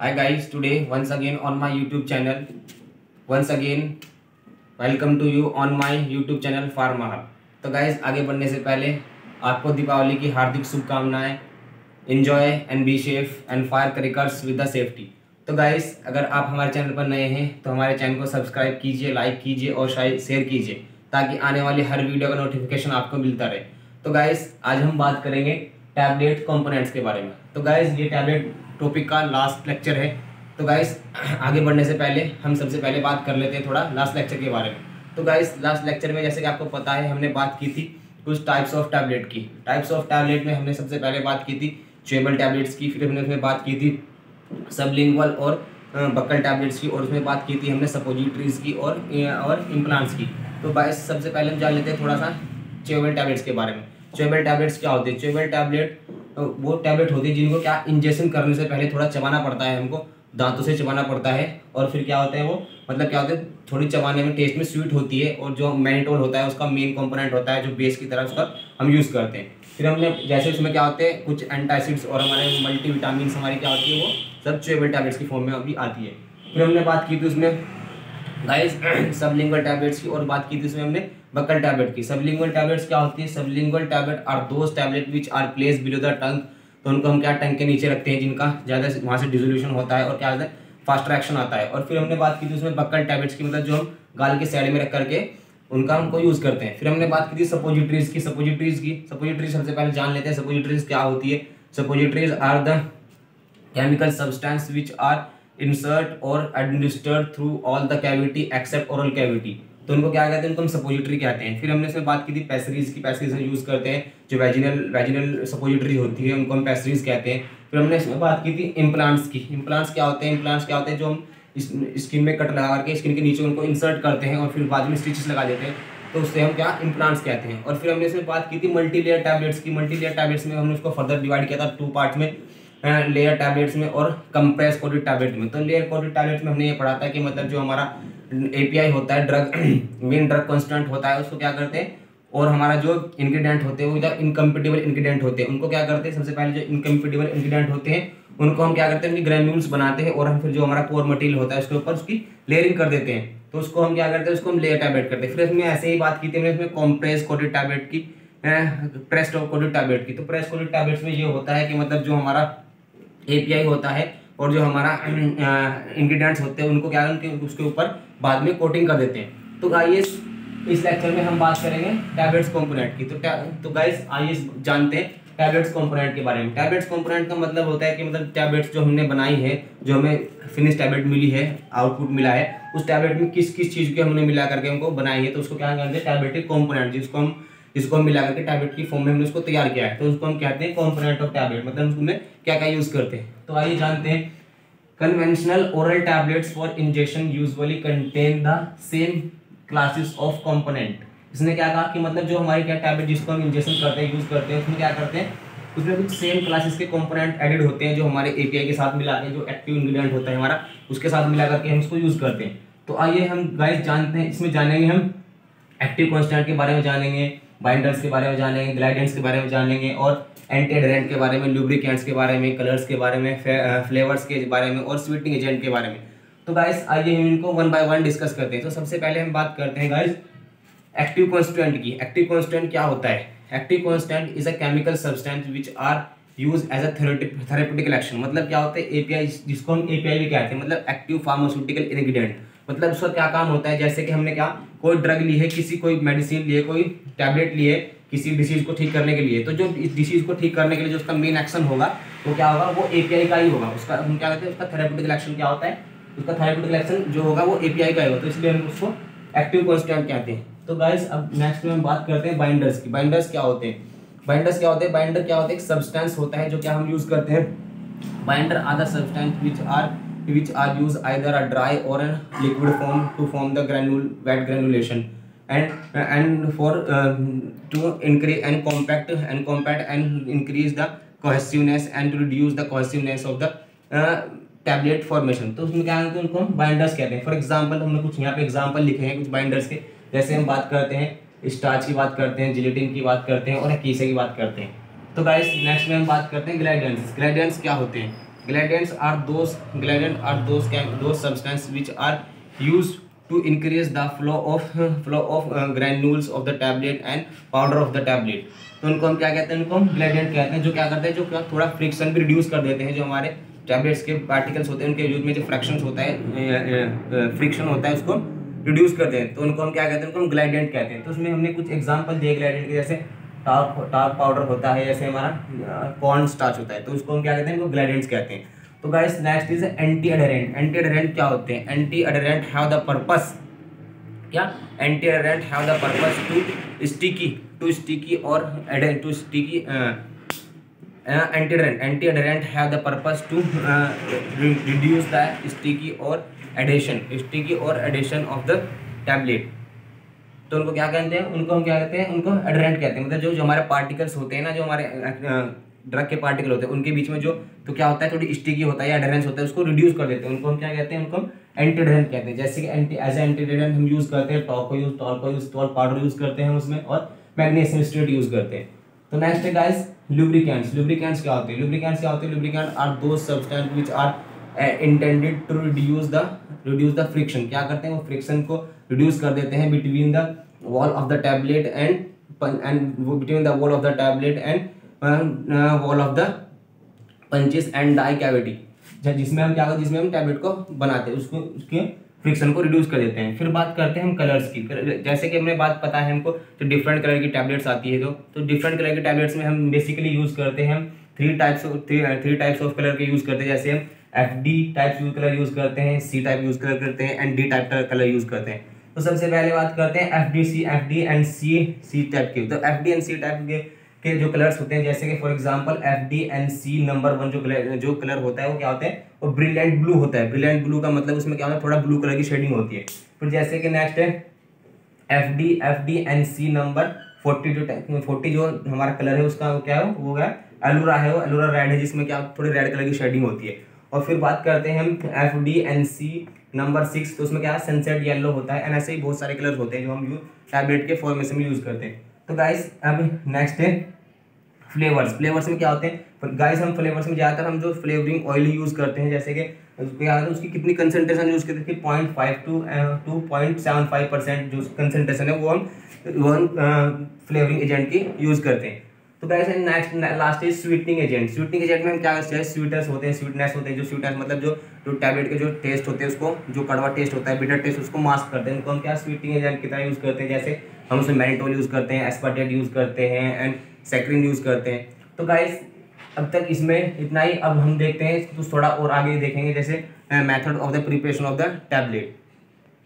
Hi guys, today once again on my YouTube channel. Once again, welcome to you on my YouTube channel Pharma Hub. तो guys आगे बढ़ने से पहले आपको दीपावली की हार्दिक शुभकामनाएँ enjoy and be safe and fire crackers with the safety तो गाइज़ अगर आप हमारे चैनल पर नए हैं तो हमारे चैनल को सब्सक्राइब कीजिए लाइक कीजिए और शेयर कीजिए ताकि आने वाली हर वीडियो का नोटिफिकेशन आपको मिलता रहे तो गाइज़ आज हम बात करेंगे टैबलेट कंपोनेंट्स के बारे में। तो गाइज़ ये टैबलेट टॉपिक का लास्ट लेक्चर है। तो गाइज़ आगे बढ़ने से पहले हम सबसे पहले बात कर लेते हैं थोड़ा लास्ट लेक्चर के बारे में। तो गाइज़ लास्ट लेक्चर में जैसे कि आपको पता है, हमने बात की थी कुछ टाइप्स ऑफ़ टैबलेट की। टाइप्स ऑफ़ टैबलेट में हमने सबसे पहले बात की थी चेबल टैबलेट्स की, फिर हमने उसमें बात की थी सबलिंगुअल और बक्कल टैबलेट्स की, और उसमें बात की थी हमने सपोजिट्रीज की और और इम्प्लांट्स की। तो गाइस सबसे पहले हम जान लेते हैं थोड़ा सा चेबल टैबलेट्स के बारे में। चेबल टैबलेट्स क्या होते हैं? चेबल टैबलेट वो टैबलेट होती है जिनको क्या इंजेक्शन करने से पहले थोड़ा चबाना पड़ता है हमको, दांतों से चबाना पड़ता है। और फिर क्या होता है वो मतलब क्या होता है, थोड़ी चबाने में टेस्ट में स्वीट होती है और जो मैनिटोल होता है, उसका मेन कंपोनेंट होता है जो बेस की तरह उसका हम यूज़ करते हैं। फिर हमने, जैसे उसमें क्या होते हैं, कुछ एंटासिड्स और हमारे मल्टी विटामिन हमारी क्या होती है वो, सब चेबल टैबलेट्स की फॉर्म में अभी आती है। फिर हमने बात की थी उसमें गाइस सब सबलिंगुअल टैबलेट्स की और बात की थी उसमें हमने बकल टैबलेट की। सबलिंगुअल टैबलेट्स क्या होती है? Sublingual tablet are those tablet which are place below the tongue तो उनको हम क्या टंग के नीचे रखते हैं जिनका ज़्यादा वहाँ से डिजोल्यूशन होता है और क्या होता है? फास्ट रिएक्शन आता है। और फिर हमने बात की थी उसमें बक्कल टैबलेट्स की मतलब जो हम गाल के साइड में रख करके उनका हमको यूज़ करते हैं। फिर हमने बात की थी सपोजिट्रीज की। सपोजिट्रीज की सपोजिट्रीज सबसे पहले जान लेते हैं सपोजिट्रीज क्या होती है। Suppositories are the chemical substance which are insert और administered through all the cavity except oral cavity तो उनको क्या कहते हैं, उनको हम सपोजिटरी कहते हैं। फिर हमने इसमें बात की थी पैसरीज की। पैसरीज हम यूज़ करते हैं, जो वेजिनल वेजिनल सपोजिटरी होती है, उनको हम पैसरीज कहते हैं। फिर हमने इसमें बात की थी इम्प्लांट्स की। इम्प्लांट्स क्या होते हैं? इम्प्लांट्स क्या होते हैं? जो हम स्किन में कट लगा करके स्किन के नीचे उनको इंसर्ट करते हैं और फिर बाद में स्टिचेस लगा देते हैं। तो उससे हम क्या? इम्प्लांट्स कहते हैं। और फिर हमने इसमें बात की थी मल्टी लेयर टैबलेट्स की। मल्टी लेयर टैबलेट्स में हमने उसको फर्दर डिवाइड किया था टू पार्ट में लेयर टैबलेट्स में और कंप्रेस कोटेड टैबलेट में। तो लेयर कोटेड टैबलेट्स में हमने ये पढ़ा था कि मतलब जो हमारा एपीआई होता है ड्रग मेन ड्रग कॉन्स्टेंट होता है, उसको क्या करते हैं? और हमारा जो इंग्रेडिएंट होते हैं, वो इधर इनकम्पिटेबल इंग्रेडिएंट होते हैं, उनको क्या करते हैं? सबसे पहले जो इनकम्पिटेबल इंग्रेडिएंट होते हैं, उनको हम क्या करते हैं? उनकी ग्रेन्यूल्स बनाते हैं और हम फिर जो हमारा कोर मटेरियल होता है, उसके ऊपर उसकी लेयरिंग कर देते हैं। तो उसको हम क्या करते हैं? उसको हम लेयर टैबलेट करते हैं। फिर इसमें ऐसे ही बात की थी हमने इसमें कॉम्प्रेस कोटेड टैबलेट की प्रेस कोटेड टैबलेट की। तो प्रेस कोटेड टैबलेट्स में ये होता है कि मतलब जो हमारा एपीआई होता है और जो हमारा इंग्रेडिएंट्स होते हैं, उनको क्या उनके उसके ऊपर बाद में कोटिंग कर देते हैं। तो गाइस इस लेक्चर में हम बात करेंगे टैबलेट्स कंपोनेंट की। तो तो गाइस आइए जानते हैं टैबलेट्स कंपोनेंट के बारे में। टैबलेट्स कंपोनेंट का मतलब होता है कि मतलब टैबलेट्स जो हमने बनाई है, जो हमें फिनिश टैबलेट मिली है आउटपुट मिला है, उस टैबलेट में किस किस चीज़ की हमने मिला करके हमको बनाई है तो उसको क्या कहते हैं? टैबलेटिक कॉम्पोनेंट जिसको हम जिसको हम मिला करके टैबलेट की फॉर्म में हमने उसको तैयार किया है। तो उसको हम कहते हैं कॉम्पोनेंट ऑफ़ टैबलेट मतलब उसमें क्या क्या यूज़ करते हैं। तो आइए जानते हैं Conventional oral tablets for injection usually contain the same classes of component. इसने क्या कहा कि मतलब जो हमारी क्या टैबलेट जिसको हम इंजेक्शन करते हैं यूज़ करते हैं, उसमें क्या करते हैं उसमें कुछ सेम क्लासेस के कंपोनेंट एडेड होते हैं जो हमारे एपीआई के साथ मिला के, जो एक्टिव इंग्रेडिएंट होता है हमारा, उसके साथ मिला करके हम इसको यूज़ करते हैं तो आइए हम गाइस जानते हैं, इसमें जानेंगे हम एक्टिव कॉन्स्टेंट के बारे में जानेंगे बाइंडर्स के बारे में जानेंगे ग्लाइडेंट्स के बारे में जानेंगे और एंटी एडरेंट के बारे में लुब्रिकेंट्स के बारे में कलर्स के बारे में फ्लेवर्स के बारे में और स्वीटिंग एजेंट के बारे में। तो गाइस आइए हम इनको वन बाय वन डिस्कस करते हैं। तो सबसे पहले हम बात करते हैं गाइस एक्टिव कॉन्स्टेंट की। एक्टिव कॉन्स्टेंट क्या होता है? Active constant is a chemical substance which are use as a therapeutical action मतलब क्या होता है? एपीआई जिसको हम एपीआई भी कहते हैं। मतलब एक्टिव फार्मास्यूटिकल इंग्रेडिएंट मतलब उसका क्या काम होता है? जैसे कि हमने क्या, कोई ड्रग ली है, किसी कोई मेडिसिन लिए कोई टैबलेट लिए किसी डिसीज को ठीक करने के लिए। तो जो इस डिसीज को ठीक करने के लिए जो उसका मेन एक्शन होगा, वो क्या होगा? वो एपीआई का ही होगा। उसका, हम क्या कहते हैं, उसका थेरेपेटिकल एक्शन क्या होता है? उसका थेरेपेटिकल एक्शन जो होगा, वो एपीआई का ही होगा। तो इसलिए हम उसको एक्टिव कॉन्स्टेंट कहते हैं। तो गाइस अब नेक्स्ट में हम बात करते हैं बाइंडर्स की। बाइंडर्स क्या होते हैं? बाइंडर्स क्या होते हैं? बाइंडर क्या होते हैं? एक सब्सटेंस होता है जो क्या हम यूज़ करते हैं। Binder are the substance which are which are used either a dry or a liquid form to form the granule, wet granulation and for uh, to increase and compact and compact and increase the cohesiveness and to reduce cohesiveness of the uh, tablet formation तो उसमें क्या है उनको हम binders कहते हैं। For example हमने कुछ यहाँ पे एग्ज़ाम्पल लिखे हैं कुछ बाइंडर्स के। जैसे हम बात करते हैं स्टार्च की बात करते हैं जिलेटिन की बात करते हैं और कीसे की बात करते हैं। तो गाइस नेक्स्ट में हम बात करते हैं ग्लाइडेंस ग्लाइडेंस क्या होते हैं? Glidants are those glidant are those those substance which are use to increase the flow of flow of granules of the tablet and powder of the tablet तो उनको हम क्या कहते हैं? उनको हम ग्लैडेंट कहते हैं? जो क्या करते हैं? जो थोड़ा फ्रिक्शन भी रिड्यूस कर देते हैं जो हमारे टैबलेट्स के पार्टिकल्स होते हैं, उनके यूज़ में जो फ्रैक्शन होता है फ्रिक्शन होता है, उसको रिड्यूस करते हैं तो उनको हम क्या कहते हैं? उनको हम ग्लाइडेंट कहते हैं। तो उसमें हमने कुछ एग्ज़ाम्पल दिए ग्लाइडेंट के, जैसे टार्क टार्क पाउडर होता है, जैसे हमारा कॉर्न स्टार्च होता है। तो उसको हम क्या कहते हैं? उनको ग्लाइडेंट्स कहते हैं। तो guys next is anti adherent anti adherent क्या होते हैं? Anti adherent have the purpose क्या anti adherent have the purpose to sticky to sticky और to sticky anti adherent anti adherent have the purpose to reduce the sticky और addition sticky और addition of the tablet तो उनको क्या कहते हैं? उनको हम क्या कहते हैं? उनको एडरेंट कहते हैं। मतलब जो जो हमारे पार्टिकल्स होते हैं ना, जो हमारे ड्रग के पार्टिकल होते हैं, उनके बीच में जो तो क्या होता है, थोड़ी स्टिकी होता है या एडरेंस होता है, उसको रिड्यूस कर देते हैं। उनको हम क्या कहते हैं, उनको एंटीडेंट कहते हैं। जैसे कि एंटी एज एंटीडेंट हम यूज़ करते हैं टॉल को यूज़ टॉल को यूज़ टॉल पाउडर यूज़ करते हैं उसमें और मैग्नीशियम स्टेट यूज़ करते हैं। तो नेक्स्ट है गाइस लुब्रिकेंट्स लुब्रिकेंट्स क्या होते हैं? लुब्रिकेंट्स क्या होते हैं? लुब्रिकेंट आर दो substance which are intended to reduce the reduce the friction क्या करते हैं? वो फ्रिक्शन को रिड्यूस कर देते हैं between the wall of the tablet and and between the wall of the tablet and wall of the punches and die cavity जिसमें हम क्या जिसमें हम टैबलेट को बनाते हैं, उसको, उसके फ्रिक्शन को रिड्यूस कर देते हैं। फिर बात करते हैं हम कलर्स की। जैसे कि हमें बात पता है हमको तो डिफरेंट कलर की टैबलेट्स आती है तो तो डिफरेंट कलर की टैबलेट्स में हम बेसिकली यूज़ करते हैं हम three types three three types of colour के यूज़ करते हैं। जैसे हम F D type colour use करते हैं सी टाइप यूज़ कलर करते हैं and D type colour use करते हैं। तो सबसे पहले बात करते हैं F D C F D and C C type के। तो F D and C type के के जो कलर्स होते हैं, जैसे कि for example F D and C number one जो कलर जो कलर होता है, वो क्या होता है? वो ब्रिलियंट ब्लू होता है। ब्रिलियंट ब्लू का मतलब उसमें क्या होता है? थोड़ा ब्लू कलर की शेडिंग होती है। फिर जैसे कि नेक्स्ट है F D F D and C number forty जो फोर्टी जो हमारा कलर है, उसका क्या है? वो है एलोरा है वो। एलोरा रेड है, जिसमें क्या थोड़ी रेड कलर की शेडिंग होती है। और फिर बात करते हैं हम F D and C number six तो उसमें क्या है? सनसेट येलो होता है। एंड ऐसे ही बहुत सारे कलर होते हैं जो हम यूज़ टैबलेट के फॉर्मेशन में यूज़ करते हैं। तो गाइस अब नेक्स्ट है फ्लेवर्स फ्लेवर्स में क्या होते हैं? गाइस हम फ्लेवर्स में ज़्यादातर हम जो फ्लेवरिंग ऑयल यूज़ करते हैं, जैसे कि क्या उसकी कितनी कंसनट्रेशन यूज़ करते हैं point five to two point seven five percent जो कंसनट्रेशन है, वो हम वो हम फ्लेवरिंग एजेंट की यूज़ करते हैं। तो guys next last is sweetening agent sweetening agent में हम क्या करते हैं? स्वीटर्स होते हैं स्वीटनेस होते हैं, जो स्वीटनेस मतलब जो जो टैबलेट के जो टेस्ट होते हैं, उसको, जो कड़वा टेस्ट होता है बिटर टेस्ट उसको मास्क करते हैं। उनको हम क्या स्वीटनिंग एजेंट की तरह यूज़ करते हैं, जैसे हम उसमें मैनिटोल यूज़ करते हैं, एस्पार्टेट यूज़ करते हैं एंड सेक्रिन यूज़ करते हैं। तो गाइस अब तक इसमें इतना ही। अब हम देखते हैं तो थोड़ा और आगे देखेंगे, जैसे method of the preparation of the tablet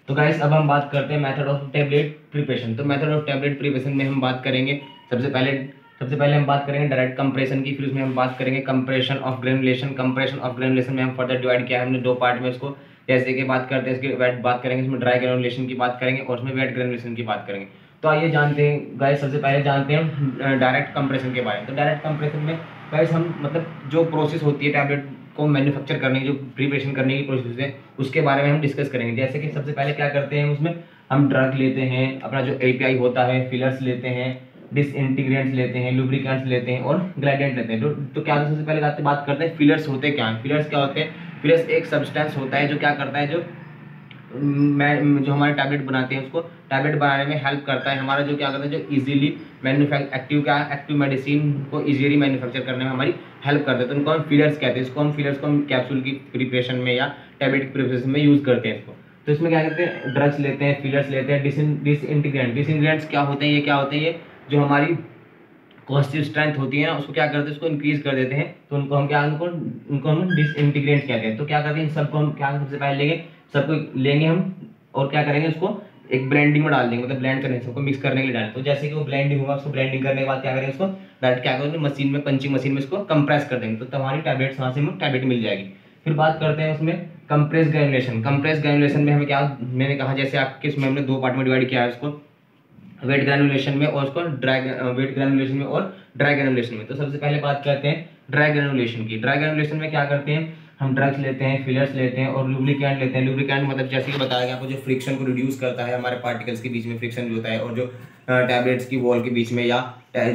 तो गाइस अब हम बात करते हैं मेथड ऑफ़ टैबलेट प्रिपरेशन तो मेथड ऑफ़ टैबलेट प्रिपरेशन में हम बात करेंगे, सबसे पहले सबसे पहले हम बात करेंगे डायरेक्ट कंप्रेशन की, फिर उसमें हम बात करेंगे compression of granulation compression of granulation में हम फर्दर डिवाइड किया है हमने दो पार्ट में इसको जैसे कि बात करते हैं, इसकी वेट बात करेंगे, इसमें ड्राई ग्रेनुलेशन की बात करेंगे और उसमें वेट ग्रेनुलेशन की बात करेंगे। तो आइए जानते हैं गाइस सबसे पहले जानते हैं डायरेक्ट कंप्रेशन के बारे में। तो डायरेक्ट कंप्रेशन में गाइस हम मतलब जो प्रोसेस होती है टैबलेट को मैन्युफैक्चर करने की जो प्रिपरेशन करने की प्रोसेस है उसके बारे में हम डिस्कस करेंगे। जैसे कि सबसे पहले क्या करते हैं उसमें हम ड्रग लेते हैं अपना जो एपीआई होता है फिलर्स लेते हैं डिसइंटीग्रेंट्स लेते हैं लुब्रिकेंट्स लेते हैं और ग्लाइडेंट लेते हैं। तो, तो क्या सबसे पहले बात करते हैं फिलर्स होते क्या हैं? फिलर्स क्या होते हैं? फिलर्स एक सब्सटेंस होता है जो क्या करता है जो मैं, जो हमारे टैबलेट बनाते हैं उसको टैबलेट बनाने में हेल्प करता है। हमारा जो क्या करता है, जो इजीली मैन्युफैक्चर एक्टिव क्या एक्टिव मेडिसिन को इजीली मैन्युफैक्चर करने में हमारी हेल्प करते हैं। तो उनको हम फिलर्स कहते हैं। इसको हम फिलर्स को हम कैप्सूल की प्रिपरेशन में या टैबलेट की प्रिपरेशन में यूज़ करते हैं इसको। तो इसमें क्या कहते हैं? ड्रग्स लेते हैं फिलर्स लेते हैं डिस इंटीग्रेंट डिस क्या होते हैं? ये क्या होते हैं? ये जो हमारी पॉजिटिव स्ट्रेंथ होती है ना उसको क्या करते हैं? उसको इंक्रीज कर देते हैं। तो उनको हम क्या, उनको उनको हम डिसइंटीग्रेट कहते हैं। तो क्या करते हैं? इन सबको हम क्या सबसे पहले लेंगे? सबको लेंगे हम, और क्या करेंगे उसको? एक ब्लेंडिंग में डाल देंगे मतलब ब्लेंड करने सबको मिक्स करने के लिए डालें तो जैसे कि वो ब्लेंडिंग होगा उसको ब्लेंडिंग करने के बाद क्या करेंगे उसको? डायरेक्ट क्या करेंगे मशीन में, पंचिंग मशीन में इसको कंप्रेस कर देंगे। तो हमारी टैबलेट वहाँ से हमें टैबलेट मिल जाएगी। फिर बात करते हैं उसमें कंप्रेस ग्रेनुलेशन कंप्रेस ग्रेनुलेशन में हमें क्या, मैंने कहा जैसे आपके उसमें हमने दो पार्ट में डिवाइड किया है उसको वेट ग्रेनुलेशन में और उसको ड्राई वेट ग्रेनुलेशन में और ड्राई ग्रेनुलेशन में। तो सबसे पहले बात करते हैं ड्राई ग्रेनुलेशन की। ड्राई ग्रेनुलेशन में क्या करते हैं? हम ड्रग्स लेते हैं फिलर्स लेते हैं और लुब्रिकेंट लेते हैं। लुब्रिकेंट मतलब जैसे कि बताया गया आपको, जो फ्रिक्शन को रिड्यूस करता है, हमारे पार्टिकल्स के बीच में फ्रिक्शन जो होता है और जो टैबलेट्स की वॉल के बीच में या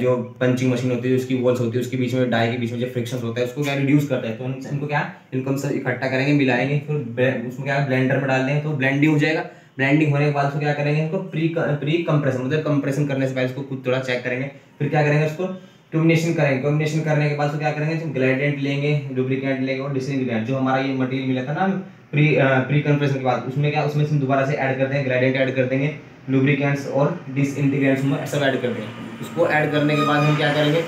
जो पंचिंग मशीन होती है, उसकी वॉल्स होती है, उसके बीच में डाई के बीच में जो फ्रिक्शन होता है, उसको क्या रिड्यूस करता है? तो इनको क्या, इनको हम सब इकट्ठा करेंगे, मिलाएँगे, फिर उसमें क्या ब्लेंडर में डाल देंगे तो ब्लेंडिंग हो जाएगा। ब्लेंडिंग होने के बाद उसको क्या करेंगे, इनको प्री प्री कंप्रेशन मतलब कंप्रेशन करने से पहले उसको खुद थोड़ा चेक करेंगे। फिर क्या करेंगे उसको कॉम्बिनेशन करेंगे। कॉम्बिनेशन करने के बाद तो क्या करेंगे? ग्लाइडेंट लेंगे डुप्लीकेट लेंगे और डिसइंग्रेडिएंट जो हमारा ये मटेरियल मिला था ना प्री प्री कंप्रेशन के बाद, उसमें क्या, उसमें से दोबारा से ऐड करते हैं ग्लाइडेंट ऐड कर देंगे लुब्रिकेंट्स और डिसइंटीग्रेंट्स में सब ऐड कर देंगे। उसको ऐड करने के बाद हम क्या करेंगे?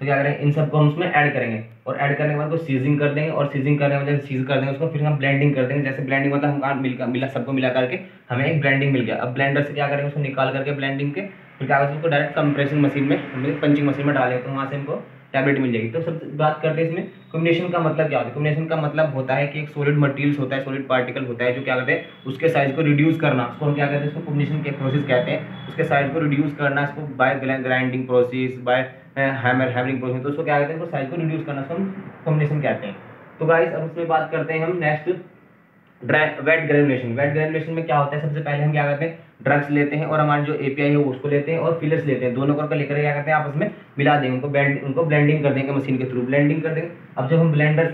तो क्या करेंगे? इन सबको हम उसमें ऐड करेंगे। और ऐड करने के बाद उसको सीजिंग कर देंगे और सीजिंग करने के बाद सीज कर देंगे, उसको फिर हम ब्लेंडिंग कर देंगे। जैसे ब्लेंडिंग मतलब हम मिल मिला, सबको मिला करके हमें एक ब्लेंडिंग मिल गया। अब ब्लेंडर से क्या करेंगे, उसको निकाल करके ब्लेंडिंग के फिर क्या उसको डायरेक्ट कंप्रेशन मशीन में पंचिंग मशीन में डालेंगे तो वहाँ से हमको टैबलेट मिल जाएगी। तो सब बात करते हैं इसमें कॉम्बिनेशन का मतलब क्या होता है? कॉम्बिनेशन का मतलब होता है कि एक सॉलिड मटेरियल्स होता है सॉलिड पार्टिकल होता है, जो क्या करते हैं, उसके साइज़ को रिड्यूस करना। उसको हम क्या कहते हैं, उसको कॉम्बिनेशन के प्रोसेस कहते हैं। उसके साइज़ को रिड्यूस करना इसको by grinding process by hammer hammering तो उसको क्या कहते हैं? उसको साइज़ को रिड्यूस करना हम कॉम्बिनेशन कहते हैं। तो गाइस अब उसमें बात करते हैं हम next wet granulation wet granulation में क्या होता है? सबसे पहले हम क्या करते हैं? ड्रग्स लेते हैं और हमारे जो एपीआई है उसको लेते हैं और फिलर्स लेते हैं। दोनों को लेकर क्या करते हैं? आपस में मिला देंगे। उनको ब्लेंड उनको ब्लेंडिंग कर देंगे मशीन के थ्रू ब्लेंडिंग कर देंगे। अब जब हम ब्लेंडर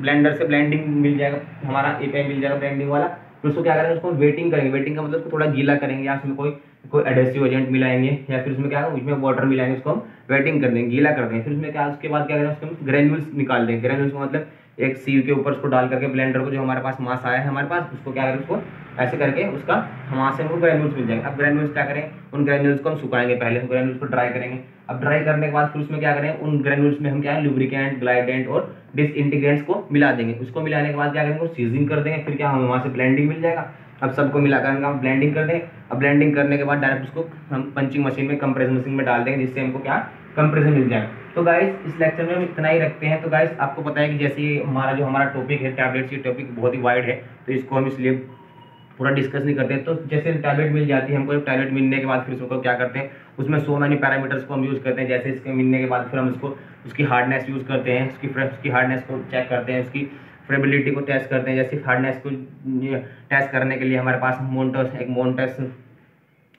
ब्लेंडर से ब्लेंडिंग मिल जाएगा, हमारा एपीआई मिल जाएगा ब्लेंडिंग वाला। फिर उसको क्या करेंगे? उसको वेटिंग करेंगे। वेटिंग का मतलब उसको थोड़ा गीला करेंगे या उसमें कोई कोई एडेसिव एजेंट मिलाएँगे, या फिर उसमें क्या उसमें वाटर मिलाएँगे, उसको हम वेटिंग कर देंगे, गीला कर देंगे। फिर उसमें क्या, उसके बाद क्या करें उसको हम ग्रेन्यूल्स निकाल देंगे। ग्रेन्यूल्स का मतलब एक सीव के ऊपर उसको डाल करके ब्लेंडर को जो हमारे पास मास आया है हमारे पास, उसको क्या करें उसको ऐसे करके उसका वहाँ से हमको ग्रेन्यूल्स मिल जाएँगे। अब ग्रेन्यूल्स क्या करें, उन ग्रेन्यूल्स को हम सुखाएँगे पहले, हम ग्रेन्यूल्स को ड्राई करेंगे। अब ड्राई करने के बाद फिर उसमें क्या करें, उन ग्रेन्यूल्स में हम क्या है लुब्रिकेंट ग्लाइडेंट और डिसइंटीग्रेंट्स को मिला देंगे। उसको मिलाने के बाद क्या करेंगे सीजिंग कर देंगे, फिर क्या, हमें वहाँ से ब्लेंडिंग मिल जाएगा। अब सबको मिलाकर हम ब्लेंडिंग कर दें। अब ब्लेंडिंग करने के बाद डायरेक्ट उसको हम पंचिंग मशीन में कंप्रेस मशीन में डाल देंगे जिससे हमको क्या कंप्रेशन मिल जाए। तो गाइस इस लेक्चर में हम इतना ही रखते हैं। तो गाइस आपको पता है कि जैसे हमारा जो हमारा टॉपिक है टैबलेट्स की टॉपिक बहुत ही वाइड है। तो इसको हम इसलिए पूरा डिस्कस नहीं करते। तो जैसे टैबलेट मिल जाती है हमको टैबलेट मिलने के बाद फिर उसको क्या करते हैं, उसमें सो मैनी पैरामीटर्स को हम यूज़ करते हैं। जैसे इसके मिलने के बाद फिर हम उसको उसकी हार्डनेस यूज़ करते हैं, उसकी उसकी हार्डनेस को चेक करते हैं, उसकी फ्रेबिलिटी को टेस्ट करते हैं जैसे हार्डनेस को टेस्ट करने के लिए हमारे पास मोन्टस एक मोन्टस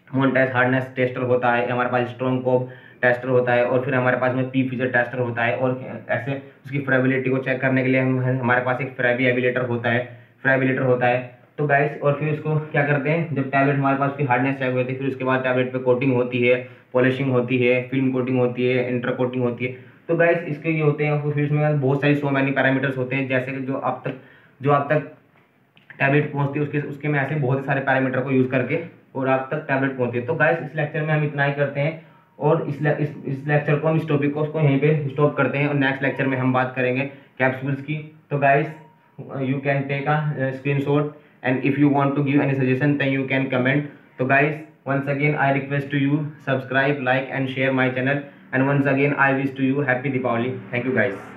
मोन्टेस हार्डनेस टेस्टर होता है, हमारे पास स्ट्रॉन्ग कोब टेस्टर होता है, और फिर हमारे पास में पी फीचर टेस्टर होता है, और ऐसे उसकी फ्रेबिलिटी को चेक करने के लिए हम, हमारे पास एक फ्रेबी एबिलेटर होता है फ्रेबिलेटर होता है। तो गाइस और फिर उसको क्या करते हैं, जब टैबलेट हमारे पास उसकी हार्डनेस चेक होती है फिर उसके बाद टैबलेट पे कोटिंग होती है पॉलिशिंग होती है फ़िल्म कोटिंग होती है इंटर कोटिंग होती है तो गाइस इसके ये होते हैं, फिर इसमें बहुत सारी सो मैनी पैरामीटर्स होते हैं, जैसे कि जो अब तक, जो अब तक टैबलेट पहुँचती है उसके उसके में ऐसे बहुत सारे पैरामीटर को यूज़ करके और आप तक टैबलेट पहुँचती है तो गाइस इस लेक्चर में हम इतना ही करते हैं और इस लेक्चर को हम इस टॉपिक को, उसको यहीं पे स्टॉप करते हैं और नेक्स्ट लेक्चर में हम बात करेंगे कैप्सूल्स की। तो guys you can take a screenshot and if you want to give any suggestion then you can comment तो guys once again, i request to you, subscribe, like and share my channel. And once again i wish to you happy Deepavali thank you guys